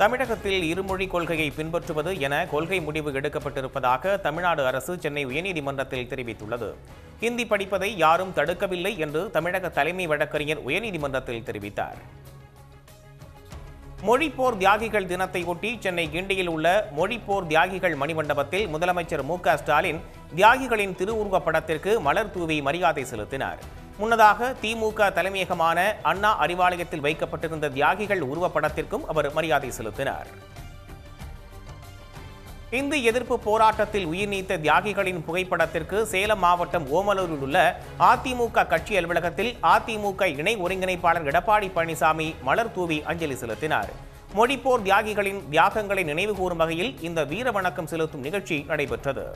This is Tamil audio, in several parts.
தமிழகத்தில் இருமொழி கொள்கையை பின்பற்றுவது என கொள்கை முடிவு எடுக்கப்பட்டிருப்பதாக தமிழ்நாடு அரசு சென்னை உயர்நீதிமன்றத்தில் தெரிவித்துள்ளது. ஹிந்தி படிப்பதை யாரும் தடுக்கவில்லை என்று தமிழக தலைமை வழக்கறிஞர் உயர்நீதிமன்றத்தில் தெரிவித்தார். மொழிப்போர் தியாகிகள் தினத்தை ஒட்டி சென்னை கிண்டியில் உள்ள மொழிப்போர் தியாகிகள் மணிமண்டபத்தில் முதலமைச்சர் மு க ஸ்டாலின் தியாகிகளின் திருவுருவப் படத்திற்கு மலர் தூவி மரியாதை செலுத்தினார். முன்னதாக திமுக தலைமையகமான அண்ணா அறிவாலயத்தில் வைக்கப்பட்டிருந்த தியாகிகள் உருவப்படத்திற்கும் அவர் மரியாதை செலுத்தினார். இந்து எதிர்ப்பு போராட்டத்தில் உயிர் நீத்த தியாகிகளின் புகைப்படத்திற்கு சேலம் மாவட்டம் ஓமலூரில் உள்ள அதிமுக கட்சி அலுவலகத்தில் அதிமுக இணை ஒருங்கிணைப்பாளர் எடப்பாடி பழனிசாமி மலர் தூவி அஞ்சலி செலுத்தினார். மொழிப்போர் தியாகிகளின் தியாகங்களை நினைவுகூரும் வகையில் இந்த வீர வணக்கம் செலுத்தும் நிகழ்ச்சி நடைபெற்றது.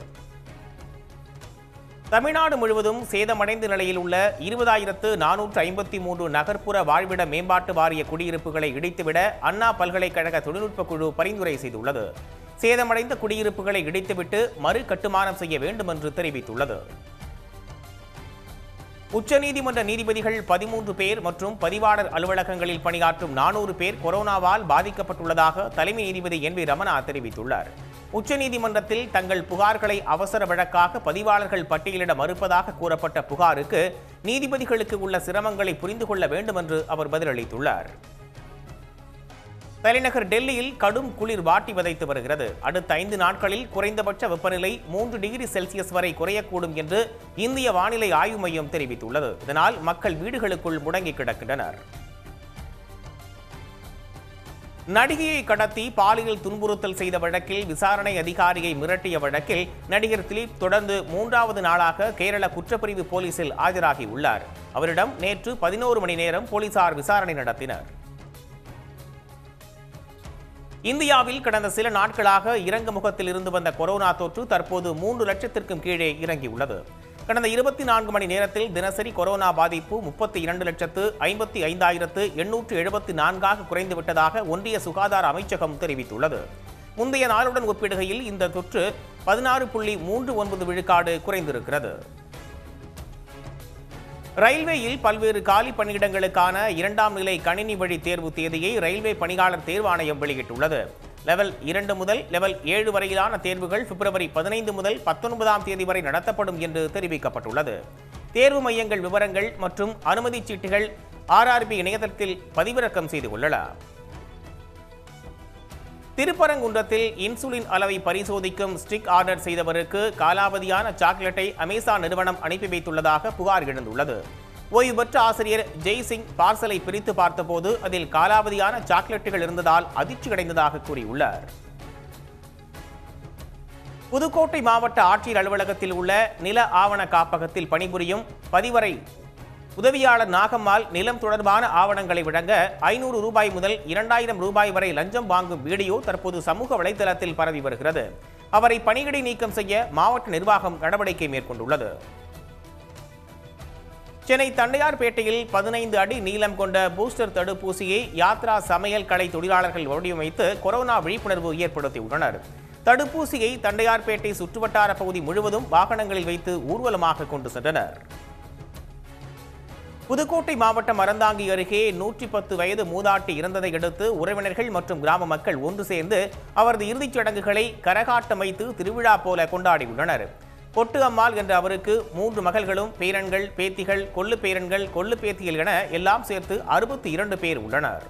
தமிழ்நாடு முழுவதும் சேதமடைந்த நிலையில் உள்ள இருபதாயிரத்து நானூற்று ஐம்பத்தி மூன்று நகர்ப்புற வாழ்விட மேம்பாட்டு வாரிய குடியிருப்புகளை இடித்துவிட அண்ணா பல்கலைக்கழக தொழில்நுட்ப குழு பரிந்துரை செய்துள்ளது. சேதமடைந்த குடியிருப்புகளை இடித்துவிட்டு மறு கட்டுமானம் செய்ய வேண்டும் என்று தெரிவித்துள்ளது. உச்சநீதிமன்ற நீதிபதிகள் பதிமூன்று பேர் மற்றும் பதிவாளர் அலுவலகங்களில் பணியாற்றும் நானூறு பேர் கொரோனாவால் பாதிக்கப்பட்டுள்ளதாக தலைமை நீதிபதி என் வி ரமணா தெரிவித்துள்ளார். உச்சநீதிமன்றத்தில் தங்கள் புகார்களை அவசர வழக்காக பதிவாளர்கள் பட்டியலிட மறுப்பதாக கூறப்பட்ட புகாருக்கு நீதிபதிகளுக்கு உள்ள சிரமங்களை புரிந்து கொள்ள வேண்டும் என்று அவர் பதிலளித்துள்ளார். தலைநகர் டெல்லியில் கடும் குளிர் வாட்டி வதைத்து வருகிறது. அடுத்த ஐந்து நாட்களில் குறைந்தபட்ச வெப்பநிலை மூன்று டிகிரி செல்சியஸ் வரை குறையக்கூடும் என்று இந்திய வானிலை ஆய்வு மையம் தெரிவித்துள்ளது. இதனால் மக்கள் வீடுகளுக்குள் முடங்கி கிடக்கின்றனர். நடிகையை கடத்தி பாலியல் துன்புறுத்தல் செய்த வழக்கில் விசாரணை அதிகாரியை மிரட்டிய வழக்கில் நடிகர் திலீப் தொடர்ந்து மூன்றாவது நாளாக கேரள குற்றப்பிரிவு போலீசில் ஆஜராகி உள்ளார். அவரிடம் நேற்று பதினோரு மணி நேரம் போலீசார் விசாரணை நடத்தினர். இந்தியாவில் கடந்த சில நாட்களாக இறங்கு முகத்தில் இருந்து வந்த கொரோனா தொற்று தற்போது மூன்று லட்சத்திற்கும் கீழே இறங்கியுள்ளது. கடந்த இருபத்தி நான்கு மணி நேரத்தில் தினசரி கொரோனா பாதிப்பு முப்பத்தி இரண்டு லட்சத்து ஐம்பத்தி ஐந்தாயிரத்து எண்ணூற்று எழுபத்தி நான்காக குறைந்துவிட்டதாக ஒன்றிய சுகாதார அமைச்சகம் தெரிவித்துள்ளது. முந்தைய நாளுடன் ஒப்பிடுகையில் இந்த தொற்று பதினாறு புள்ளி மூன்று ஒன்பது விழுக்காடு குறைந்திருக்கிறது. ரயில்வேயில் பல்வேறு காலி பணியிடங்களுக்கான இரண்டாம் நிலை கணினி வழி தேர்வு தேதியை ரயில்வே பணியாளர் தேர்வாணையம் வெளியிட்டுள்ளது. லெவல் இரண்டு முதல் லெவல் ஏழு வரையிலான தேர்வுகள் பிப்ரவரி பதினைந்து முதல் பத்தொன்பதாம் தேதி வரை நடத்தப்படும் என்று தெரிவிக்கப்பட்டுள்ளது. தேர்வு மையங்கள் விவரங்கள் மற்றும் அனுமதி சீட்டுகள் ஆர்ஆர்பி இணையதளத்தில் பதிவிறக்கம் செய்து கொள்ளலாம். திருப்பரங்குன்றத்தில் இன்சுலின் அளவை பரிசோதிக்கும் ஸ்டிக் ஆர்டர் செய்தவருக்கு காலாவதியான சாக்லேட்டை அமேசான் நிறுவனம் அனுப்பி வைத்துள்ளதாக புகார் எழுந்துள்ளது. ஓய்வு பெற்ற ஆசிரியர் ஜெய்சிங் பார்சலை பிரித்து பார்த்தபோது அதில் காலாவதியான சாக்லேட்டுகள் இருந்ததால் அதிர்ச்சியடைந்ததாக கூறியுள்ளார். புதுக்கோட்டை மாவட்ட ஆட்சியர் அலுவலகத்தில் உள்ள நில ஆவண காப்பகத்தில் பணிபுரியும் பதிவரை உதவியாளர் நாகம்மாள் நிலம் தொடர்பான ஆவணங்களை வழங்க ஐநூறு ரூபாய் முதல் இரண்டாயிரம் ரூபாய் வரை லஞ்சம் வாங்கும் வீடியோ தற்போது சமூக வலைதளத்தில் பரவி வருகிறது. அவரை பணியிடை நீக்கம் செய்ய மாவட்ட நிர்வாகம் நடவடிக்கை மேற்கொண்டுள்ளது. சென்னை தண்டையார்பேட்டையில் பதினைந்து அடி நீளம் கொண்ட பூஸ்டர் தடுப்பூசியை யாத்ரா சமையல் கலை தொழிலாளர்கள் வடிவமைத்து கொரோனா விழிப்புணர்வு ஏற்படுத்தியுள்ளனர். தடுப்பூசியை தண்டையார்பேட்டை சுற்றுவட்டார பகுதி முழுவதும் வாகனங்களில் வைத்து ஊர்வலமாக கொண்டு சென்றனர். புதுக்கோட்டை மாவட்டம் அறந்தாங்கி அருகே நூற்றி பத்து வயது மூதாட்டி இறந்ததை அடுத்து உறவினர்கள் மற்றும் கிராம மக்கள் ஒன்று சேர்ந்து அவரது இறுதிச் சடங்குகளை கரகாட்டம் வைத்து திருவிழா போல கொண்டாடியுள்ளனர் பொட்டு அம்மாள் என்ற அவருக்கு மூன்று மகள்களும் பேரன்கள் பேத்திகள் கொள்ளு பேரன்கள் கொள்ளு பேத்திகள் என எல்லாம் சேர்த்து அறுபத்தி இரண்டு பேர் உள்ளனர்.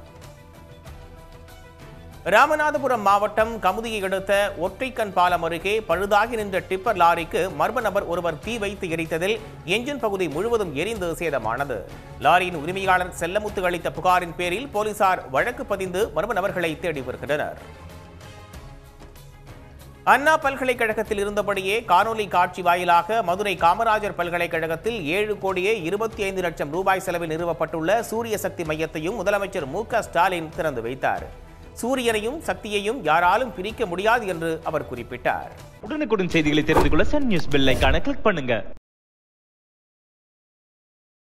ராமநாதபுரம் மாவட்டம் கமுதியை அடுத்த ஒற்றைக்கண் பாலம் அருகே பழுதாகி நின்ற டிப்பர் லாரிக்கு மர்ம நபர் ஒருவர் தீ வைத்து எரித்ததில் என்ஜின் பகுதி முழுவதும் எரிந்து சேதமானது. லாரியின் உரிமையாளர் செல்லமுத்து அளித்த புகாரின் பேரில் போலீசார் வழக்கு பதிந்து மர்ம நபர்களை தேடி வருகின்றனர். அண்ணா பல்கலைக்கழகத்தில் இருந்தபடியே காணொலி காட்சி வாயிலாக மதுரை காமராஜர் பல்கலைக்கழகத்தில் ஏழு கோடியே இருபத்தி ஐந்து லட்சம் ரூபாய் செலவில் நிறுவப்பட்டுள்ள சூரிய சக்தி மையத்தையும் முதலமைச்சர் மு ஸ்டாலின் திறந்து வைத்தார். சூரியனையும் சக்தியையும் யாராலும் பிரிக்க முடியாது என்று அவர் குறிப்பிட்டார். உடனுக்குடன் செய்திகளை தெரிந்து கொள்ள சன் நியூஸ் பெல் ஐகானை கிளிக் பண்ணுங்க.